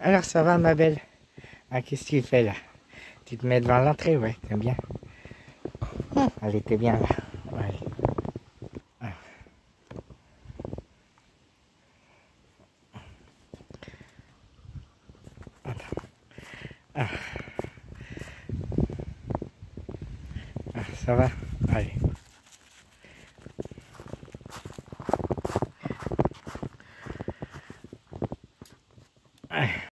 Alors ça va ma belle? Ah qu'est-ce que tu fais là? Tu te mets devant l'entrée, ouais, t'aimes bien? Elle était bien là. Allez. Ah. Ah. Ah, ça va? Allez. I,